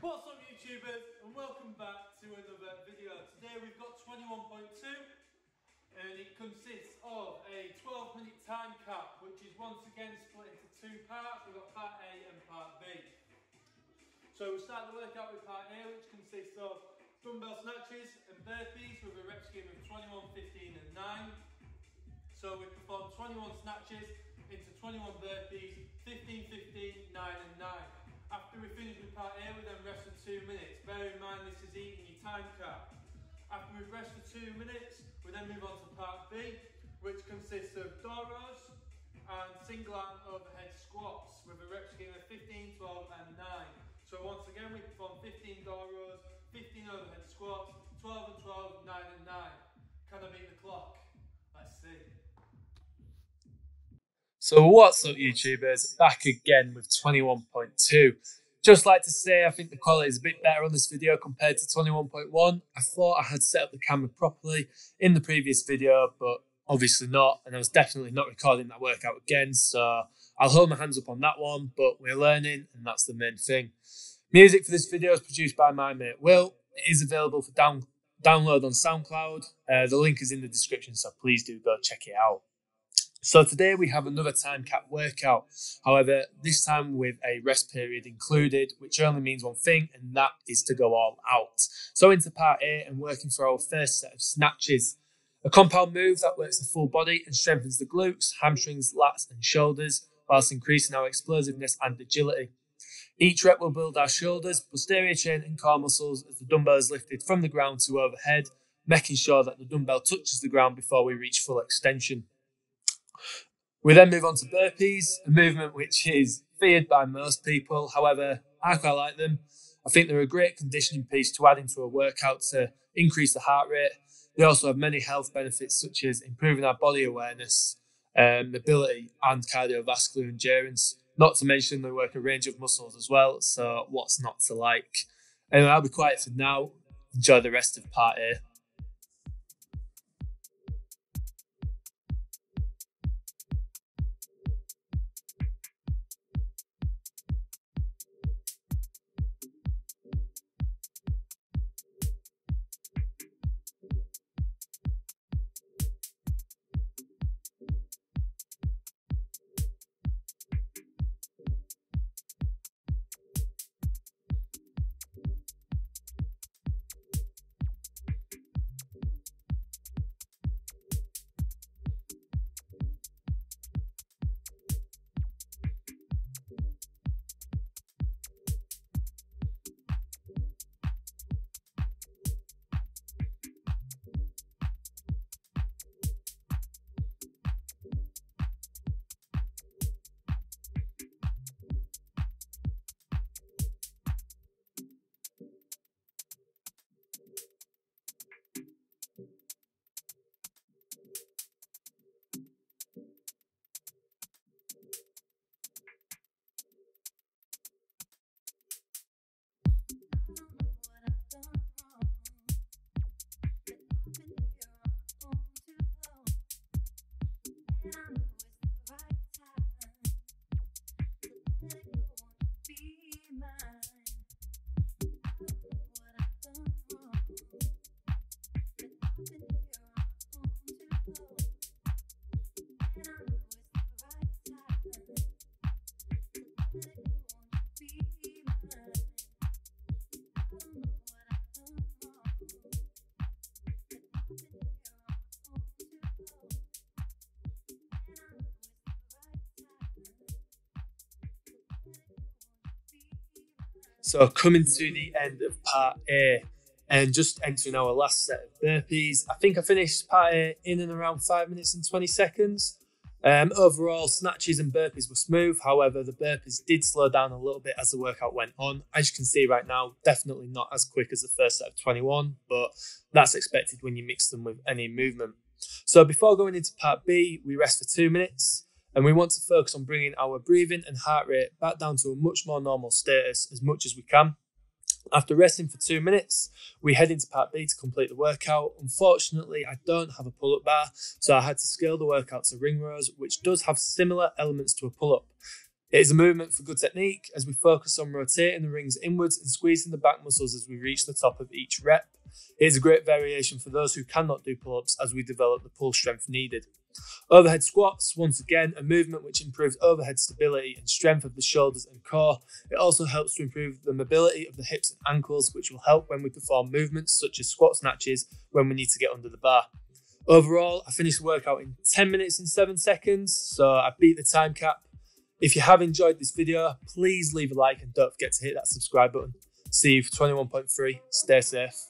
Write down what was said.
What's up YouTubers and welcome back to another video. Today we've got 21.2 and it consists of a 12 minute time cap which is once again split into two parts. We've got part A and part B. So we'll start the workout with part A which consists of dumbbell snatches and burpees with a rep scheme of 21, 15 and 9. So we perform 21 snatches into 21 burpees, single arm overhead squats with a rep scheme of 15, 12 and 9. So once again, we perform 15 door rows, 15 overhead squats, 12 and 12, 9 and 9. Can I beat the clock? Let's see. So what's up YouTubers, back again with 21.2. Just like to say I think the quality is a bit better on this video compared to 21.1. I thought I had set up the camera properly in the previous video, but obviously not, and I was definitely not recording that workout again, so I'll hold my hands up on that one, but we're learning, and that's the main thing. Music for this video is produced by my mate Will. It is available for down, download on SoundCloud. Uh, the link is in the description, so please do go check it out. So today we have another time cap workout. However, this time with a rest period included, which only means one thing, and that is to go all out. So into part A and working for our first set of snatches. A compound move that works the full body and strengthens the glutes, hamstrings, lats, and shoulders, whilst increasing our explosiveness and agility. Each rep will build our shoulders, posterior chain, and core muscles as the dumbbell is lifted from the ground to overhead, making sure that the dumbbell touches the ground before we reach full extension. We then move on to burpees, a movement which is feared by most people. However, I quite like them. I think they're a great conditioning piece to add into a workout to increase the heart rate. They also have many health benefits, such as improving our body awareness, um, and cardiovascular endurance. Not to mention they work a range of muscles as well. So, what's not to like? Anyway, I'll be quiet for now. Enjoy the rest of part A. So coming to the end of part A and just entering our last set of burpees. I think I finished part A in and around five minutes and 20 seconds. Um, overall, snatches and burpees were smooth. However, the burpees did slow down a little bit as the workout went on. As you can see right now, definitely not as quick as the first set of 21, but that's expected when you mix them with any movement. So before going into part B, we rest for two minutes and we want to focus on bringing our breathing and heart rate back down to a much more normal status as much as we can. After resting for two minutes, we head into part B to complete the workout. Unfortunately, I don't have a pull up bar, so I had to scale the workout to ring rows, which does have similar elements to a pull up. It is a movement for good technique as we focus on rotating the rings inwards and squeezing the back muscles as we reach the top of each rep. Is a great variation for those who cannot do pull ups as we develop the pull strength needed. Overhead squats, once again, a movement which improves overhead stability and strength of the shoulders and core. It also helps to improve the mobility of the hips and ankles, which will help when we perform movements such as squat snatches when we need to get under the bar. Overall, I finished the workout in 10 minutes and 7 seconds, so I beat the time cap. If you have enjoyed this video, please leave a like and don't forget to hit that subscribe button. See you for 21.3. Stay safe.